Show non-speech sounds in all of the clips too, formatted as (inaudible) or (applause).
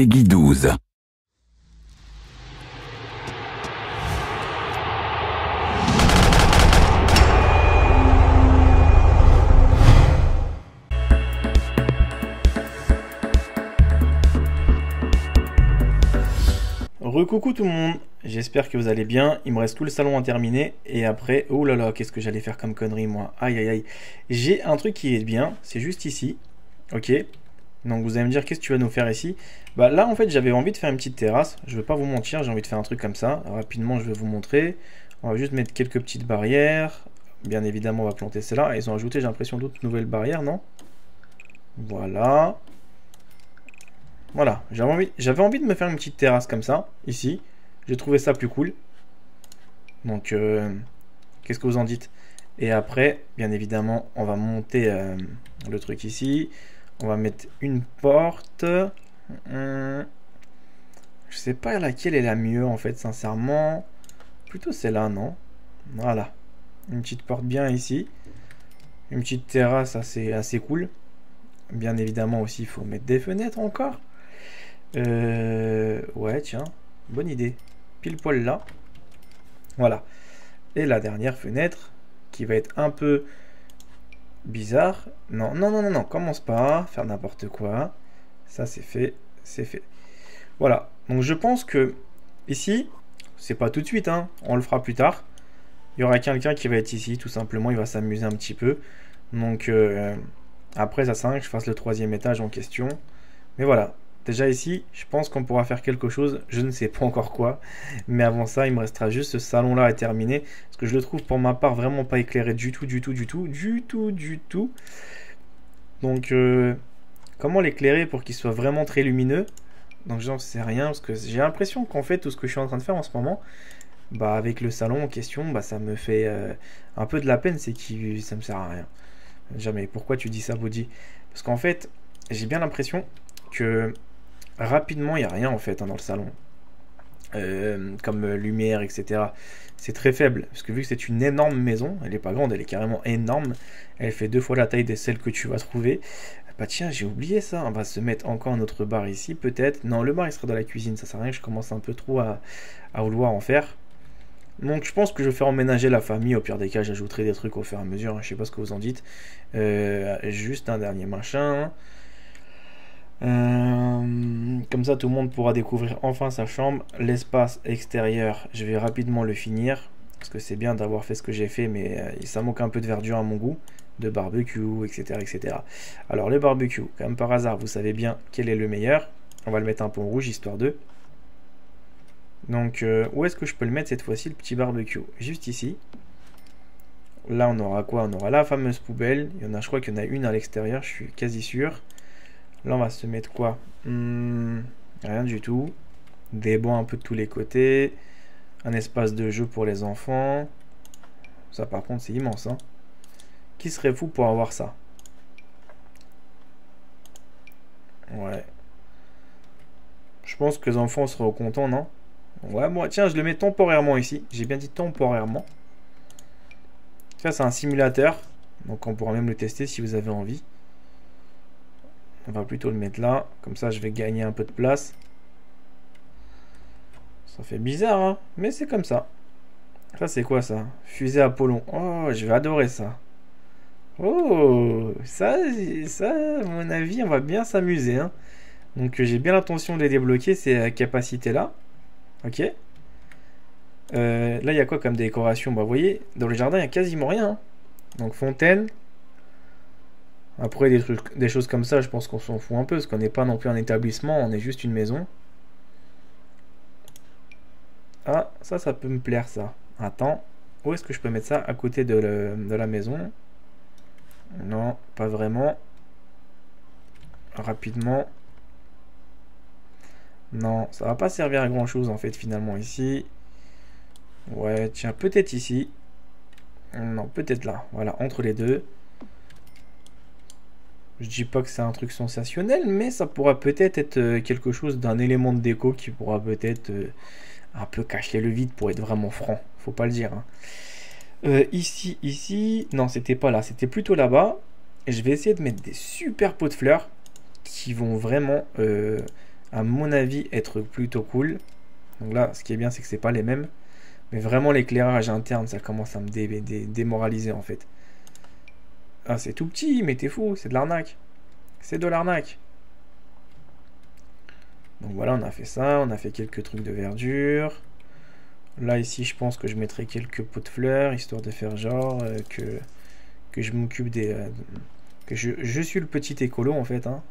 Peggy 12. Recoucou tout le monde, j'espère que vous allez bien. Il me reste tout le salon à terminer et après, oh là là, qu'est-ce que j'allais faire comme connerie moi. Aïe aïe aïe. J'ai un truc qui est bien, c'est juste ici. Ok. Donc vous allez me dire qu'est-ce que tu vas nous faire ici? Bah là en fait j'avais envie de faire une petite terrasse. Je vais pas vous mentir, j'ai envie de faire un truc comme ça. Rapidement je vais vous montrer. On va juste mettre quelques petites barrières. Bien évidemment on va planter celle-là. Ils ont ajouté j'ai l'impression d'autres nouvelles barrières, non? Voilà. Voilà, j'avais envie, envie de me faire une petite terrasse comme ça, ici. J'ai trouvé ça plus cool. Donc, euh, qu'est-ce que vous en dites? Et après, bien évidemment, on va monter euh, le truc ici. On va mettre une porte. Hum, je sais pas laquelle est la mieux, en fait, sincèrement. Plutôt celle-là, non? Voilà. Une petite porte bien ici. Une petite terrasse assez, assez cool. Bien évidemment aussi, il faut mettre des fenêtres encore. Euh, ouais, tiens, bonne idée. Pile poil là. Voilà. Et la dernière fenêtre, qui va être un peu bizarre. Non, non, non, non, non, commence pas faire n'importe quoi. Ça, c'est fait, c'est fait. Voilà. Donc, je pense que ici, c'est pas tout de suite, hein. On le fera plus tard. Il y aura quelqu'un qui va être ici, tout simplement. Il va s'amuser un petit peu. Donc, euh, après, ça sert que je fasse le troisième étage en question. Mais voilà, Déjà ici, je pense qu'on pourra faire quelque chose, je ne sais pas encore quoi. Mais avant ça, il me restera juste ce salon-là à terminer. Parce que je le trouve pour ma part vraiment pas éclairé du tout, du tout, du tout, du tout, du tout. Donc, euh, comment l'éclairer pour qu'il soit vraiment très lumineux? Donc j'en sais rien, parce que j'ai l'impression qu'en fait, tout ce que je suis en train de faire en ce moment, bah avec le salon en question, bah ça me fait euh, un peu de la peine, c'est que ça me sert à rien. Jamais. Pourquoi tu dis ça, Body Parce qu'en fait, j'ai bien l'impression que rapidement, il n'y a rien en fait hein, dans le salon. Euh, comme euh, lumière, etc. C'est très faible, parce que vu que c'est une énorme maison, elle n'est pas grande, elle est carrément énorme, elle fait deux fois la taille de celle que tu vas trouver. Bah tiens, j'ai oublié ça, on va se mettre encore un autre bar ici, peut-être. Non, le bar il sera dans la cuisine, ça sert à rien, je commence un peu trop à, vouloir en faire. Donc je pense que je vais faire emménager la famille, au pire des cas j'ajouterai des trucs au fur et à mesure, hein, je sais pas ce que vous en dites. Euh, juste un dernier machin. Euh, comme ça, tout le monde pourra découvrir enfin sa chambre. L'espace extérieur, je vais rapidement le finir. Parce que c'est bien d'avoir fait ce que j'ai fait, mais euh, ça manque un peu de verdure à mon goût. De barbecue, etc. etc. Alors, le barbecue, comme par hasard, vous savez bien quel est le meilleur. On va le mettre un peu en rouge, histoire de. Donc, euh, où est-ce que je peux le mettre cette fois-ci, le petit barbecue? Juste ici. Là, on aura quoi? On aura la fameuse poubelle. Il y en a, je crois qu'il y en a une à l'extérieur, je suis quasi sûr. Là, on va se mettre quoi? Hmm, Rien du tout. Des bancs un peu de tous les côtés. Un espace de jeu pour les enfants. Ça, par contre, c'est immense. Hein. Qui serait fou pour avoir ça? Ouais. Je pense que les enfants seront contents, non? Ouais, moi, tiens, je le mets temporairement ici. J'ai bien dit temporairement. Ça, c'est un simulateur. Donc, on pourra même le tester si vous avez envie. On va plutôt le mettre là. Comme ça, je vais gagner un peu de place. Ça fait bizarre, hein Mais c'est comme ça. Ça, c'est quoi, ça? Fusée Apollon. Oh, je vais adorer ça. Oh, ça, ça, à mon avis, on va bien s'amuser. Hein. Donc, j'ai bien l'intention de les débloquer, ces capacités-là. Ok. Euh, là, il y a quoi comme décoration? Bah, vous voyez, dans le jardin, il n'y a quasiment rien. Hein. Donc, fontaine, après, des, trucs, des choses comme ça, je pense qu'on s'en fout un peu, parce qu'on n'est pas non plus un établissement, on est juste une maison. Ah, ça, ça peut me plaire, ça. Attends, où est-ce que je peux mettre ça? À côté de, la maison Non, pas vraiment. Rapidement. Non, ça va pas servir à grand chose en fait finalement ici. Ouais, tiens, peut-être ici. Non, peut-être là. Voilà, entre les deux. Je dis pas que c'est un truc sensationnel, mais ça pourra peut-être être, euh, quelque chose d'un élément de déco qui pourra peut-être euh, un peu cacher le vide pour être vraiment franc. Faut pas le dire. Hein. Euh, ici, ici, non, c'était pas là, c'était plutôt là-bas. Je vais essayer de mettre des super pots de fleurs qui vont vraiment à mon avis, être plutôt cool. Donc là, ce qui est bien, c'est que c'est pas les mêmes. Mais vraiment, l'éclairage interne, ça commence à me démoraliser en fait. Ah, c'est tout petit, mais t'es fou, c'est de l'arnaque. C'est de l'arnaque. Donc voilà, on a fait ça, on a fait quelques trucs de verdure. Là, ici, je pense que je mettrai quelques pots de fleurs, histoire de faire genre euh, que, je m'occupe des... Euh, que je, je, suis le petit écolo, en fait. Hein.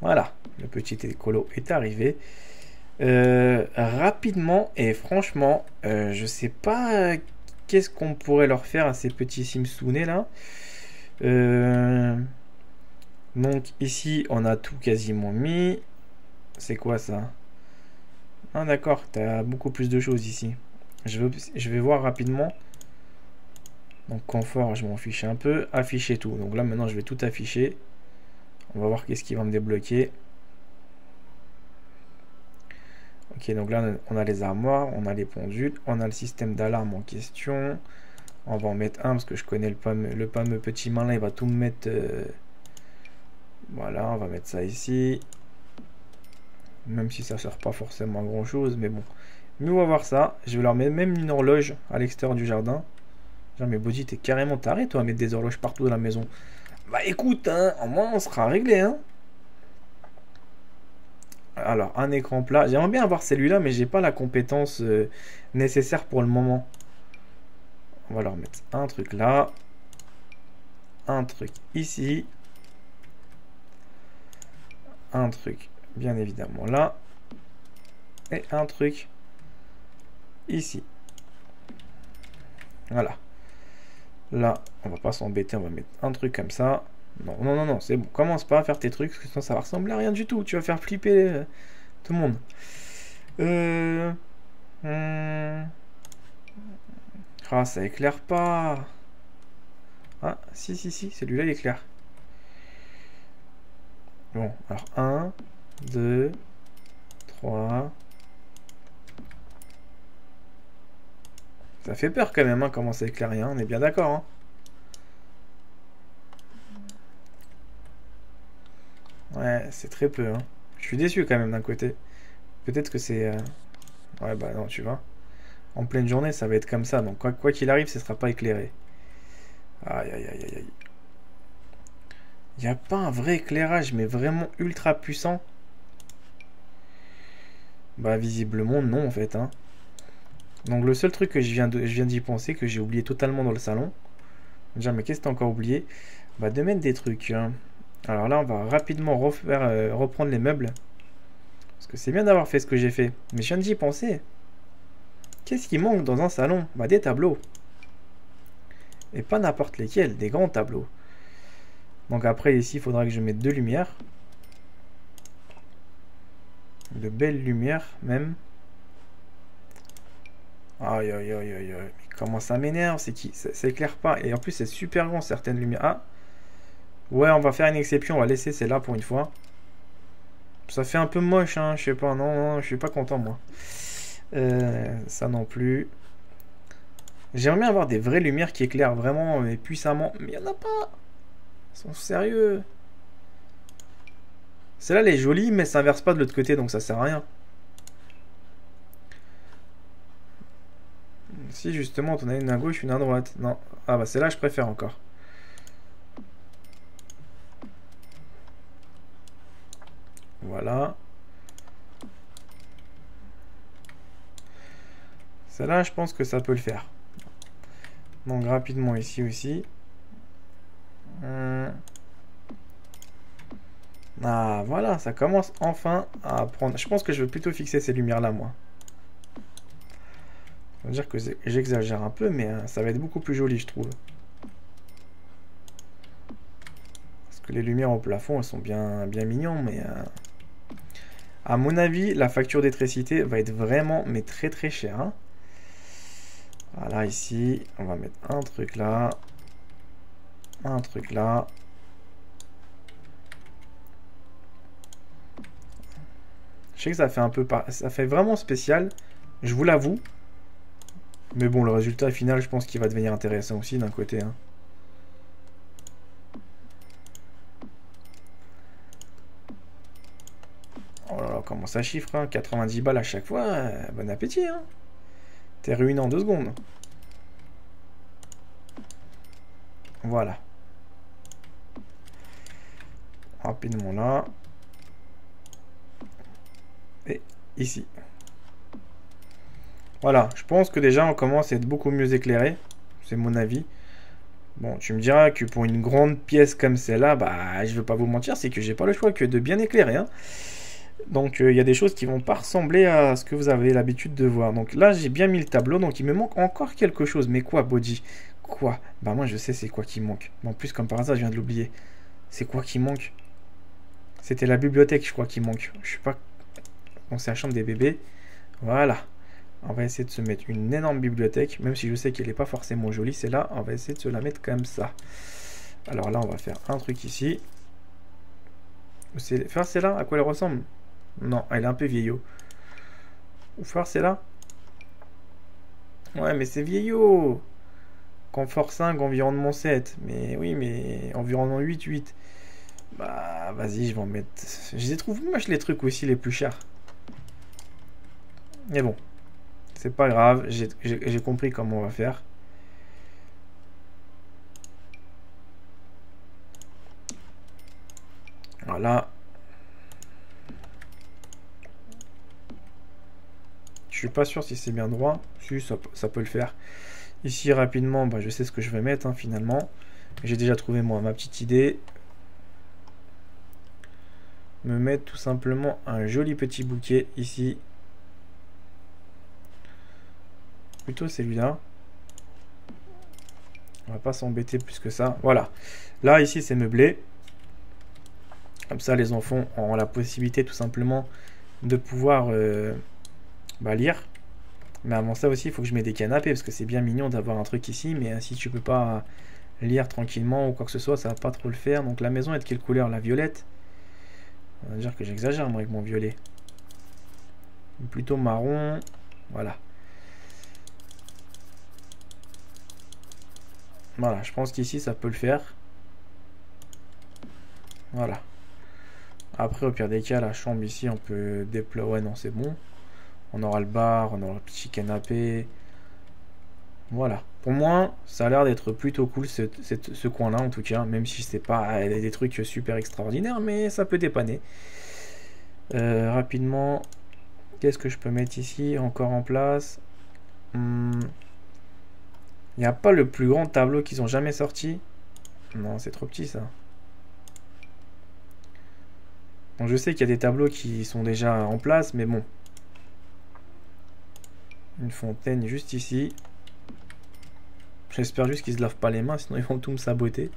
Voilà, le petit écolo est arrivé. Euh, rapidement, et franchement, je sais pas qu'est-ce qu'on pourrait leur faire à ces petits Simsounés, là? donc, ici, on a tout quasiment mis. C'est quoi, ça? Ah d'accord, tu as beaucoup plus de choses ici. Je, je vais voir rapidement. Donc confort, je m'en fiche un peu. Afficher tout. Donc là maintenant je vais tout afficher. On va voir qu'est-ce qui va me débloquer. Ok, donc là on a les armoires, on a les pendules, on a le système d'alarme en question. On va en mettre un parce que je connais le fameux, le fameux petit malin, il va tout me mettre... Euh, voilà, on va mettre ça ici. Même si ça sert pas forcément à grand chose, mais bon. Mais on va voir ça. Je vais leur mettre même une horloge à l'extérieur du jardin. Genre, mais Body, t'es carrément taré, toi, à mettre des horloges partout dans la maison. Bah écoute, hein, au moins on sera réglé, hein. Alors, un écran plat. J'aimerais bien avoir celui-là, mais j'ai pas la compétence euh, nécessaire pour le moment. On va leur mettre un truc là. Un truc ici. Un truc bien évidemment là. Et un truc ici. Voilà. Là, on va pas s'embêter, on va mettre un truc comme ça. Non, non, non, non, c'est bon. Commence pas à faire tes trucs, parce que sinon ça va ressembler à rien du tout. Tu vas faire flipper euh, tout le monde. Euh... Hmm. Ah, ça éclaire pas. Ah, si, si, si, celui-là, il éclaire. Bon, alors 1, 2, 3. Ça fait peur quand même, hein, comment ça éclaire rien, on est bien d'accord. Hein. Ouais, c'est très peu. Hein. Je suis déçu quand même d'un côté. Peut-être que c'est... Euh, ouais, bah non, tu vois. En pleine journée, ça va être comme ça. Donc quoi qu'il arrive, ce sera pas éclairé. Aïe, aïe, aïe, aïe. Il n'y a pas un vrai éclairage, mais vraiment ultra puissant. Bah visiblement non en fait. Hein. Donc le seul truc que je viens d'y penser, que j'ai oublié totalement dans le salon. Dire mais qu'est-ce que t'as encore oublié? Bah de mettre des trucs. Hein. Alors là on va rapidement euh, reprendre les meubles. Parce que c'est bien d'avoir fait ce que j'ai fait. Mais je viens d'y penser. Qu'est-ce qui manque dans un salon? Bah des tableaux. Et pas n'importe lesquels, des grands tableaux. Donc après ici il faudra que je mette deux lumières de belles lumières même. Aïe aïe aïe aïe aïe. Comment ça m'énerve, c'est qui? Ça, éclaire pas. Et en plus c'est super grand certaines lumières. Ah Ouais on va faire une exception, on va laisser celle-là pour une fois. Ça fait un peu moche hein, je sais pas, non, non, je suis pas content moi. Euh, ça non plus. J'aimerais bien avoir des vraies lumières qui éclairent vraiment mais puissamment. Mais il n'y en a pas. Ils sont sérieux. Celle-là, elle est jolie, mais ça inverse pas de l'autre côté, donc ça sert à rien. Si, justement, on a une à gauche, une à droite. Non. Ah bah celle-là, je préfère encore. Voilà. Celle-là, je pense que ça peut le faire. Donc rapidement ici aussi. Hum. Ah, voilà, ça commence enfin à prendre. Je pense que je vais plutôt fixer ces lumières-là, moi. Ça veut dire que j'exagère un peu, mais euh, ça va être beaucoup plus joli, je trouve. Parce que les lumières au plafond, elles sont bien, bien mignons, mais... Euh, à mon avis, la facture d'électricité va être vraiment, mais très très chère. Hein. Voilà, ici, on va mettre un truc là. Un truc là. Je sais que ça fait un peu... Ça fait vraiment spécial, je vous l'avoue. Mais bon, le résultat final, je pense qu'il va devenir intéressant aussi d'un côté. Hein. Oh là là, ça chiffre, hein 90 balles à chaque fois, euh, bon appétit, hein T'es ruiné en deux secondes. Voilà. Rapidement là. Et ici. Voilà, je pense que déjà on commence à être beaucoup mieux éclairé. C'est mon avis. Bon, tu me diras que pour une grande pièce comme celle-là, bah, je veux pas vous mentir, c'est que j'ai pas le choix que de bien éclairer. Hein. Donc, euh, il y a des choses qui vont pas ressembler à ce que vous avez l'habitude de voir. Donc là, j'ai bien mis le tableau, donc il me manque encore quelque chose. Mais quoi, Body Quoi? Bah moi, je sais c'est quoi qui manque. En plus, comme par hasard, je viens de l'oublier. C'est quoi qui manque? C'était la bibliothèque, je crois, qui manque. Je suis pas... Bon, c'est la chambre des bébés. Voilà. On va essayer de se mettre une énorme bibliothèque, même si je sais qu'elle n'est pas forcément jolie, c'est là, on va essayer de se la mettre comme ça. Alors là, on va faire un truc ici. C'est là, à quoi elle ressemble Non, elle est un peu vieillot. Ou c'est là Ouais, mais c'est vieillot Confort 5, environnement 7. Mais oui, mais environnement 8, 8. Bah, vas-y, je vais en mettre... Je les trouve moches les trucs aussi les plus chers. Mais bon, c'est pas grave, j'ai compris comment on va faire. Voilà. Je suis pas sûr si c'est bien droit. Si, ça, peut le faire. Ici, rapidement, bah, je sais ce que je vais mettre, hein, finalement. J'ai déjà trouvé, moi, ma petite idée. Me mettre tout simplement un joli petit bouquet ici. plutôt celui-là. On va pas s'embêter plus que ça. Voilà. Là, ici, c'est meublé. Comme ça, les enfants ont la possibilité tout simplement de pouvoir euh, bah, lire. Mais avant ça aussi, il faut que je mette des canapés parce que c'est bien mignon d'avoir un truc ici. Mais euh, si tu peux pas lire tranquillement ou quoi que ce soit, ça va pas trop le faire. Donc la maison est de quelle couleur? La violette? On va dire que j'exagère moi avec mon violet. Plutôt marron. Voilà. Voilà, je pense qu'ici, ça peut le faire. Voilà. Après, au pire des cas, la chambre ici, on peut déployer. Ouais, non, c'est bon. On aura le bar, on aura le petit canapé. Voilà. Pour moi, ça a l'air d'être plutôt cool, ce, coin-là, en tout cas. Même si c'est pas des trucs super extraordinaires, mais ça peut dépanner. Euh, rapidement, qu'est-ce que je peux mettre ici Encore en place? Hmm. Il n'y a pas le plus grand tableau qu'ils ont jamais sorti. Non, c'est trop petit ça. Je sais qu'il y a des tableaux qui sont déjà en place, mais bon. Une fontaine juste ici. J'espère juste qu'ils se lavent pas les mains, sinon ils vont tout me saboter.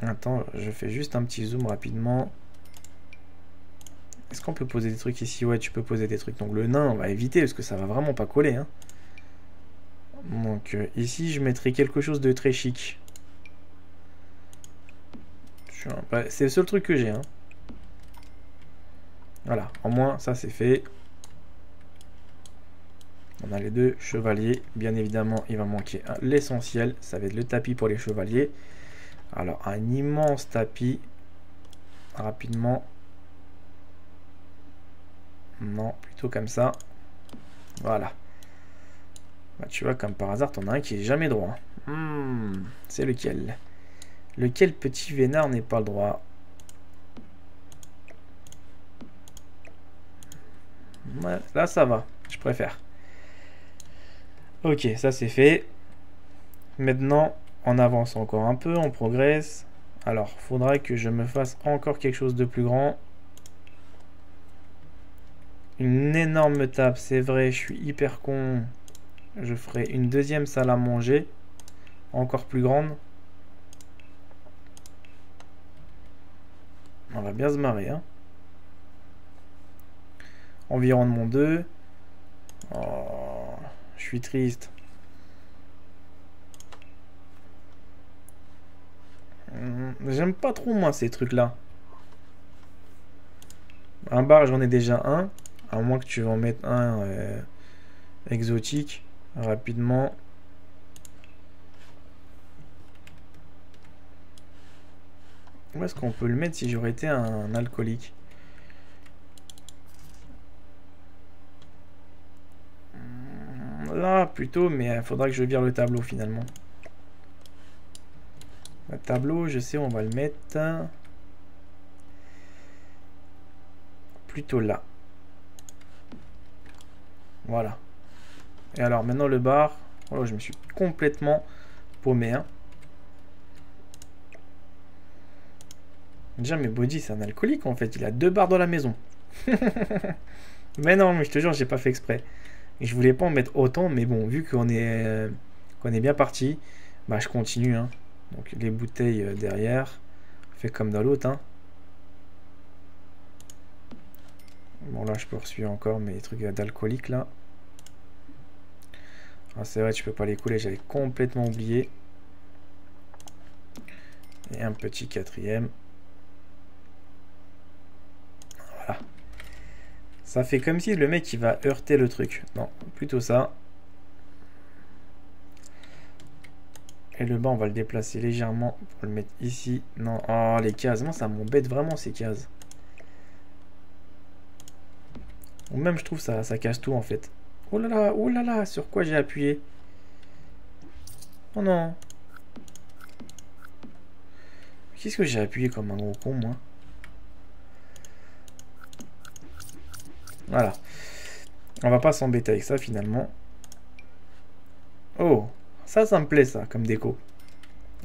Attends, je fais juste un petit zoom rapidement. Est-ce qu'on peut poser des trucs ici? Ouais, tu peux poser des trucs. Donc le nain, on va éviter parce que ça va vraiment pas coller. Hein. Donc euh, ici, je mettrai quelque chose de très chic. C'est le seul truc que j'ai. Hein. Voilà, en moins, ça c'est fait. On a les deux chevaliers. Bien évidemment, il va manquer l'essentiel. Ça va être le tapis pour les chevaliers. Alors, un immense tapis. Rapidement. Non, plutôt comme ça. Voilà. Bah, tu vois, comme par hasard, t'en as un qui est jamais droit. Hmm, c'est lequel? Lequel petit vénard n'est pas droit? Là, ça va. Je préfère. Ok, ça c'est fait. Maintenant, on avance encore un peu, on progresse. Alors, faudrait que je me fasse encore quelque chose de plus grand. Une énorme table, c'est vrai, je suis hyper con je ferai une deuxième salle à manger, encore plus grande. On va bien se marrer. Hein. Environnement 2. Triste. Hum, j'aime pas trop moi ces trucs là. Un bar j'en ai déjà un. À moins que tu en mettes un euh, exotique rapidement. Où est-ce qu'on peut le mettre si j'aurais été un alcoolique là plutôt, mais il faudra que je vire le tableau finalement. Le tableau, je sais, on va le mettre plutôt là. Voilà. Et alors maintenant le bar, oh, je me suis complètement paumé. Hein. Déjà mes body c'est un alcoolique en fait, il a deux bars dans la maison. (laughs) mais non, mais je te jure, j'ai pas fait exprès. Je voulais pas en mettre autant, mais bon, vu qu'on est, euh, bien parti, bah je continue. Hein. Donc les bouteilles euh, derrière, fait comme dans l'autre. Hein. Bon là je poursuis encore mes trucs d'alcoolique là. Ah, c'est vrai, tu peux pas les couler, j'avais complètement oublié. Et un petit quatrième. Voilà. Ça fait comme si le mec il va heurter le truc. Non, plutôt ça. Et le bas, on va le déplacer légèrement pour le mettre ici. Non, oh les cases, moi ça m'embête vraiment ces cases. Ou même je trouve ça, ça casse tout en fait. Oh là là, oh là là, sur quoi j'ai appuyé? Oh non. Qu'est-ce que j'ai appuyé comme un gros con, moi? Voilà. On va pas s'embêter avec ça, finalement. Oh, ça, ça me plaît, ça, comme déco.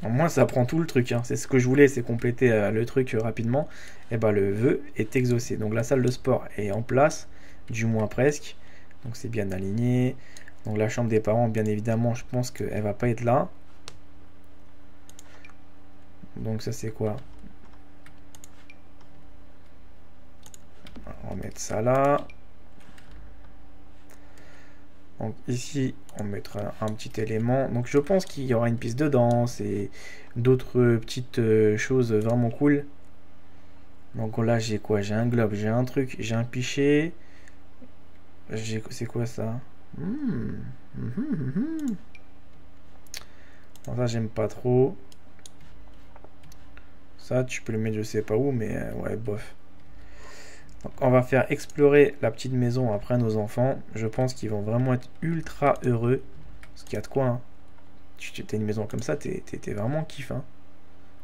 Au moins, ça prend tout le truc. Hein. C'est ce que je voulais, c'est compléter euh, le truc rapidement. Et bah, le vœu est exaucé. Donc, la salle de sport est en place, du moins presque. Donc c'est bien aligné. Donc la chambre des parents, bien évidemment, je pense qu'elle va pas être là. Donc ça c'est quoi? On va mettre ça là. Donc ici, on mettra un petit élément. Donc je pense qu'il y aura une piste de danse et d'autres petites euh, choses vraiment cool. Donc là, j'ai quoi? J'ai un globe, j'ai un truc, j'ai un pichet. C'est quoi ça? Hmm. mhm, mhm. Ça, j'aime pas trop. Ça, tu peux le mettre je sais pas où, mais euh, ouais, bof. Donc, on va faire explorer la petite maison après nos enfants. Je pense qu'ils vont vraiment être ultra heureux. Parce qu'il y a de quoi. Hein. Tu as une maison comme ça, t'es vraiment kiff. Hein.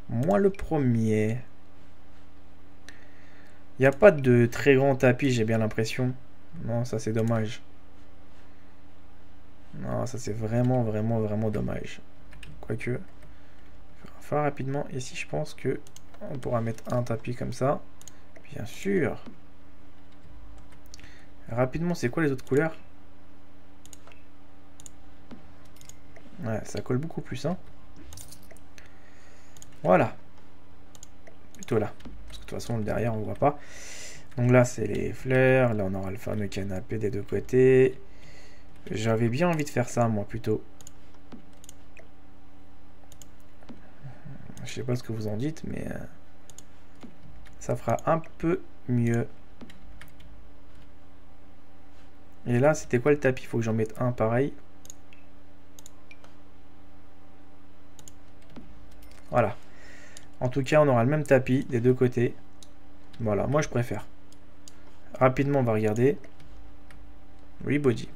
Moi, le premier. Il n'y a pas de très grand tapis, j'ai bien l'impression. Non, ça c'est dommage. Non, ça c'est vraiment, vraiment, vraiment dommage. Quoique, faire rapidement. Ici, je pense que on pourra mettre un tapis comme ça? Bien sûr. Rapidement, c'est quoi les autres couleurs? Ouais, ça colle beaucoup plus. Hein. Voilà. Plutôt là. Parce que de toute façon, le derrière, on voit pas. Donc là, c'est les fleurs. Là, on aura le fameux canapé des deux côtés. J'avais bien envie de faire ça, moi, plutôt. Je sais pas ce que vous en dites, mais... Euh, ça fera un peu mieux. Et là, c'était quoi le tapis Il faut que j'en mette un pareil. Voilà. En tout cas, on aura le même tapis des deux côtés. Voilà, moi je préfère. Rapidement, on va regarder. Rebody.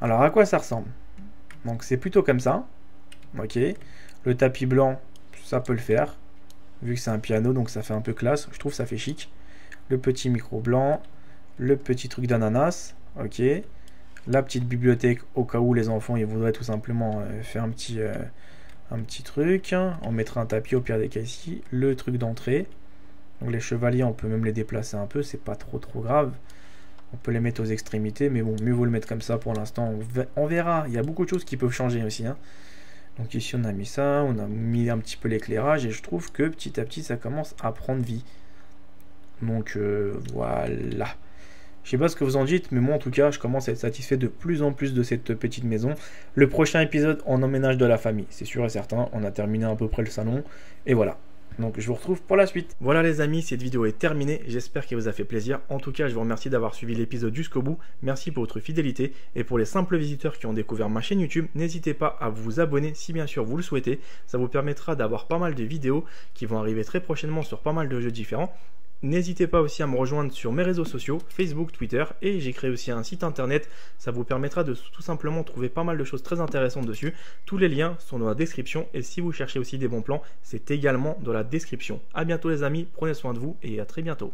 Alors, à quoi ça ressemble? Donc, c'est plutôt comme ça. Ok. Le tapis blanc, ça peut le faire. Vu que c'est un piano, donc ça fait un peu classe. Je trouve ça fait chic. Le petit micro blanc. Le petit truc d'ananas. Ok. La petite bibliothèque au cas où les enfants ils voudraient tout simplement euh, faire un petit, euh, truc. On mettra un tapis au pire des cas ici. Le truc d'entrée. Donc les chevaliers, on peut même les déplacer un peu, c'est pas trop trop grave. On peut les mettre aux extrémités, mais bon, mieux vaut le mettre comme ça pour l'instant. On verra, il y a beaucoup de choses qui peuvent changer aussi. Hein. Donc ici, on a mis ça, on a mis un petit peu l'éclairage, et je trouve que petit à petit, ça commence à prendre vie. Donc euh, voilà. Je sais pas ce que vous en dites, mais moi en tout cas, je commence à être satisfait de plus en plus de cette petite maison. Le prochain épisode, on emménage de la famille, c'est sûr et certain. On a terminé à peu près le salon, et voilà. Donc je vous retrouve pour la suite. Voilà les amis, cette vidéo est terminée. J'espère qu'elle vous a fait plaisir. En tout cas, je vous remercie d'avoir suivi l'épisode jusqu'au bout. Merci pour votre fidélité. Et pour les simples visiteurs qui ont découvert ma chaîne YouTube, n'hésitez pas à vous abonner si bien sûr vous le souhaitez. Ça vous permettra d'avoir pas mal de vidéos qui vont arriver très prochainement sur pas mal de jeux différents. N'hésitez pas aussi à me rejoindre sur mes réseaux sociaux, Facebook, Twitter, et j'ai créé aussi un site internet. Ça vous permettra de tout simplement trouver pas mal de choses très intéressantes dessus. Tous les liens sont dans la description, et si vous cherchez aussi des bons plans, c'est également dans la description. A bientôt les amis, prenez soin de vous, et à très bientôt.